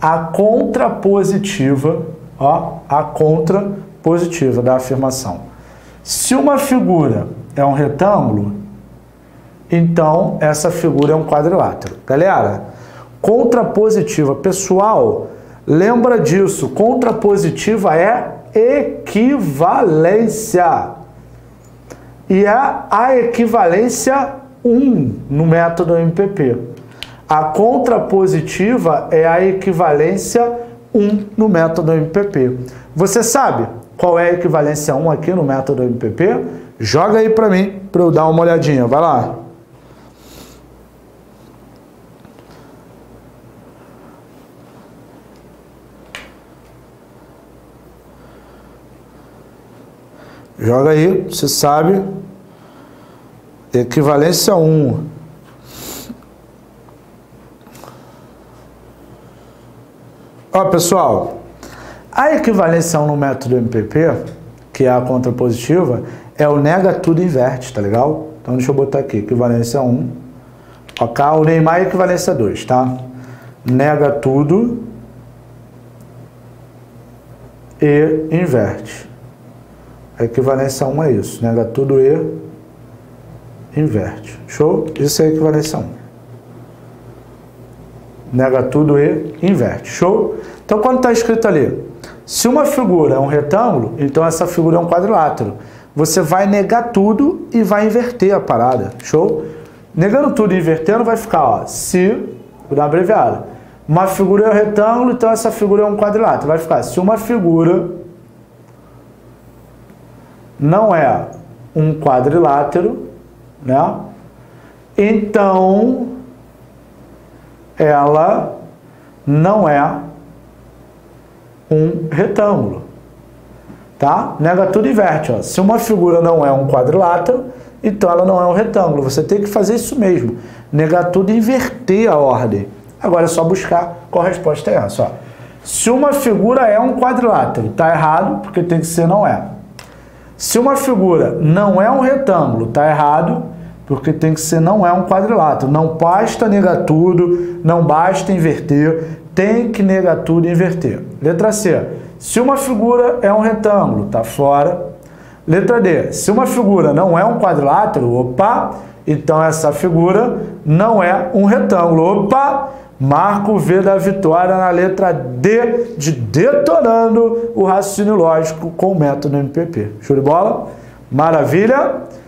a contrapositiva, ó, a contrapositiva da afirmação. Se uma figura é um retângulo, então essa figura é um quadrilátero. Galera, contrapositiva, pessoal, lembra disso, contrapositiva é equivalência. E é a equivalência 1 no método MPP. A contrapositiva é a equivalência 1 no método MPP. Você sabe qual é a equivalência 1 aqui no método MPP? Joga aí para mim, para eu dar uma olhadinha. Vai lá. Joga aí, você sabe. Equivalência 1. Ó, pessoal, a equivalência 1 no método MPP, que é a contrapositiva, é o nega tudo inverte, tá legal? Então deixa eu botar aqui, equivalência 1. Ok, o Neymar é equivalência 2, tá? Nega tudo e inverte. A equivalência 1 é isso, nega tudo e inverte. Show? Isso é equivalência 1. Nega tudo e inverte. Show? Então, quando está escrito ali, se uma figura é um retângulo, então essa figura é um quadrilátero. Você vai negar tudo e vai inverter a parada. Show? Negando tudo e invertendo, vai ficar, ó, se, vou dar uma abreviada, uma figura é um retângulo, então essa figura é um quadrilátero. Vai ficar, se uma figura não é um quadrilátero, né? Então ela não é um retângulo. Tá? Nega tudo e inverte. Ó. Se uma figura não é um quadrilátero, então ela não é um retângulo. Você tem que fazer isso mesmo. Negar tudo e inverter a ordem. Agora é só buscar qual resposta é essa. Ó. Se uma figura é um quadrilátero, está errado, porque tem que ser não é. Se uma figura não é um retângulo, está errado, porque tem que ser não é um quadrilátero. Não basta negar tudo, não basta inverter, tem que negar tudo e inverter. Letra C. Se uma figura é um retângulo, está fora. Letra D. Se uma figura não é um quadrilátero, opa, então essa figura não é um retângulo. Opa, Marco V da vitória na letra D de detonando o raciocínio lógico com o método MPP. Show de bola? Maravilha?